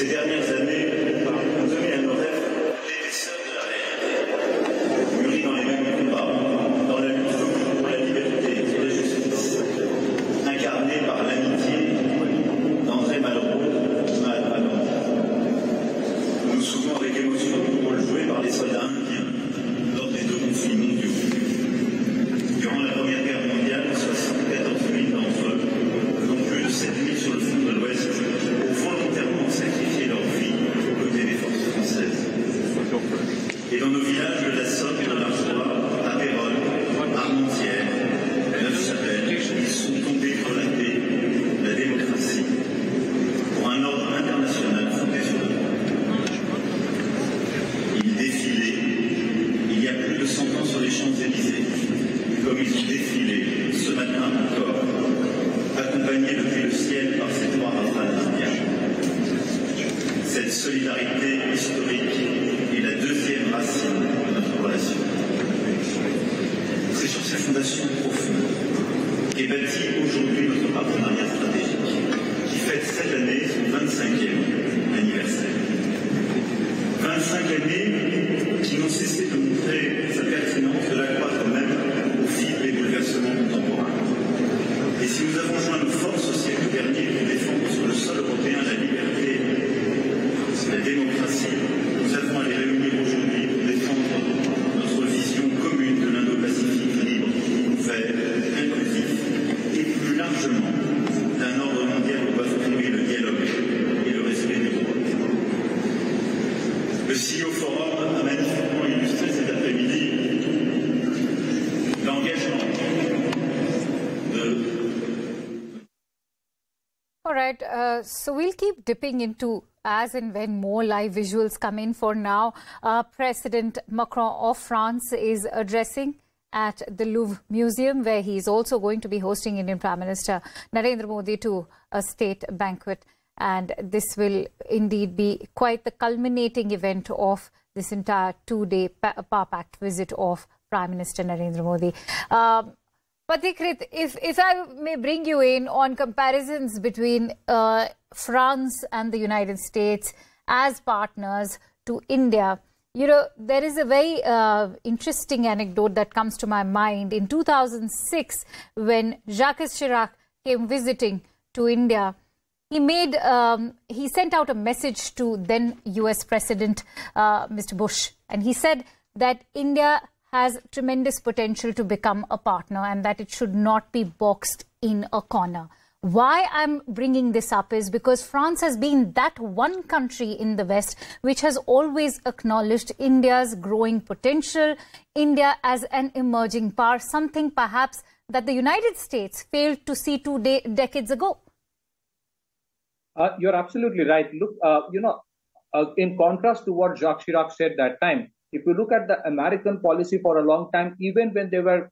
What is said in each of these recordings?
Ces dernières années Et dans nos villages de la Somme et de l'Artois, à Péronne, Armentières, Neuf-Chapelle, ils sont tombés pour la paix, la démocratie, pour un ordre international fondé sur le. Ils défilaient, il y a plus de 100 ans sur les Champs-Élysées, comme ils ont défilé ce matin encore, accompagnés depuis le ciel par ces trois rafales. Cette solidarité historique la notre relation. C'est sur ces fondations profondes qu'est bâti aujourd'hui notre partenariat stratégique, qui fête cette année son 25e anniversaire. 25 années qui n'ont cessé de montrer sa pertinence, de l'accroître même au fil des bouleversements contemporains. Et si nous avons joint nos forces au siècle dernier pour défendre sur le sol européen la liberté, la démocratie, Right, uh, so we'll keep dipping into as and when more live visuals come in. For now, uh, President Macron of France is addressing at the Louvre Museum, where he is also going to be hosting Indian Prime Minister Narendra Modi to a state banquet. And this will indeed be quite the culminating event of this entire two day Power Pact visit of Prime Minister Narendra Modi. Um, Patikrit, if, if I may bring you in on comparisons between uh, France and the United States as partners to India, you know, there is a very uh, interesting anecdote that comes to my mind. In 2006, when Jacques Chirac came visiting to India, he made um, he sent out a message to then U.S. President uh, Mr. Bush, and he said that India has tremendous potential to become a partner and that it should not be boxed in a corner. Why I'm bringing this up is because France has been that one country in the West which has always acknowledged India's growing potential, India as an emerging power, something perhaps that the United States failed to see two de- decades ago. Uh, you're absolutely right. Look, uh, you know, uh, in contrast to what Jacques Chirac said that time, if you look at the American policy for a long time, even when they were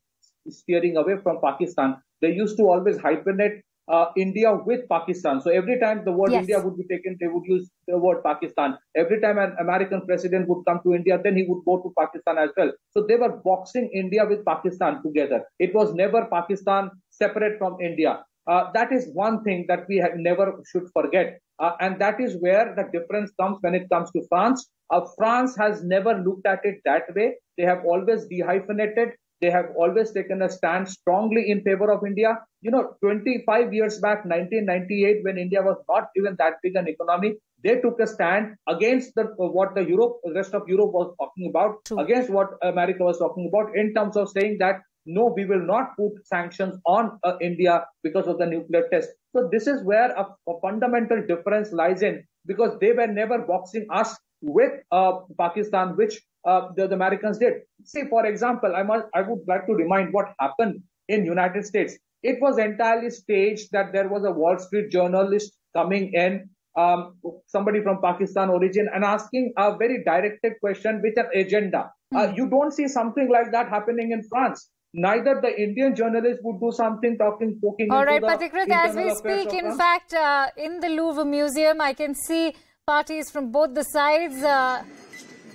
steering away from Pakistan, they used to always hyphenate uh, India with Pakistan. So every time the word Yes. India would be taken, they would use the word Pakistan. Every time an American president would come to India, then he would go to Pakistan as well. So they were boxing India with Pakistan together. It was never Pakistan separate from India. Uh, that is one thing that we have never should forget. Uh, and that is where the difference comes when it comes to France. Uh, France has never looked at it that way. They have always dehyphenated. They have always taken a stand strongly in favor of India. You know, 25 years back, 1998, when India was not even that big an economy, they took a stand against the what the Europe, the rest of Europe was talking about, True. against what America was talking about, in terms of saying that no, we will not put sanctions on uh, India because of the nuclear test. So this is where a, a fundamental difference lies in because they were never boxing us with uh, Pakistan, which uh, the, the Americans did. See, for example, I must I would like to remind what happened in United States. It was entirely staged that there was a Wall Street journalist coming in, um, somebody from Pakistan origin, and asking a very directed question with an agenda. Uh, you don't see something like that happening in France. Neither the Indian journalist would do something talking, poking. All right, Patikrit, as we speak, in France. fact, uh, in the Louvre Museum, I can see parties from both the sides. Uh,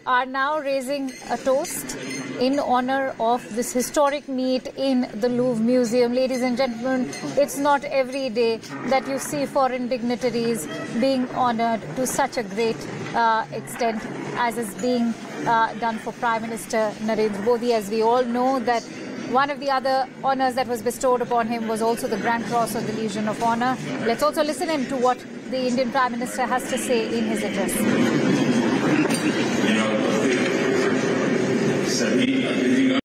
are now raising a toast in honor of this historic meet in the Louvre Museum. Ladies and gentlemen, it's not every day that you see foreign dignitaries being honored to such a great uh, extent as is being uh, done for Prime Minister Narendra Modi. As we all know that one of the other honours that was bestowed upon him was also the Grand Cross of the Legion of Honour. Let's also listen in to what the Indian Prime Minister has to say in his address. You know,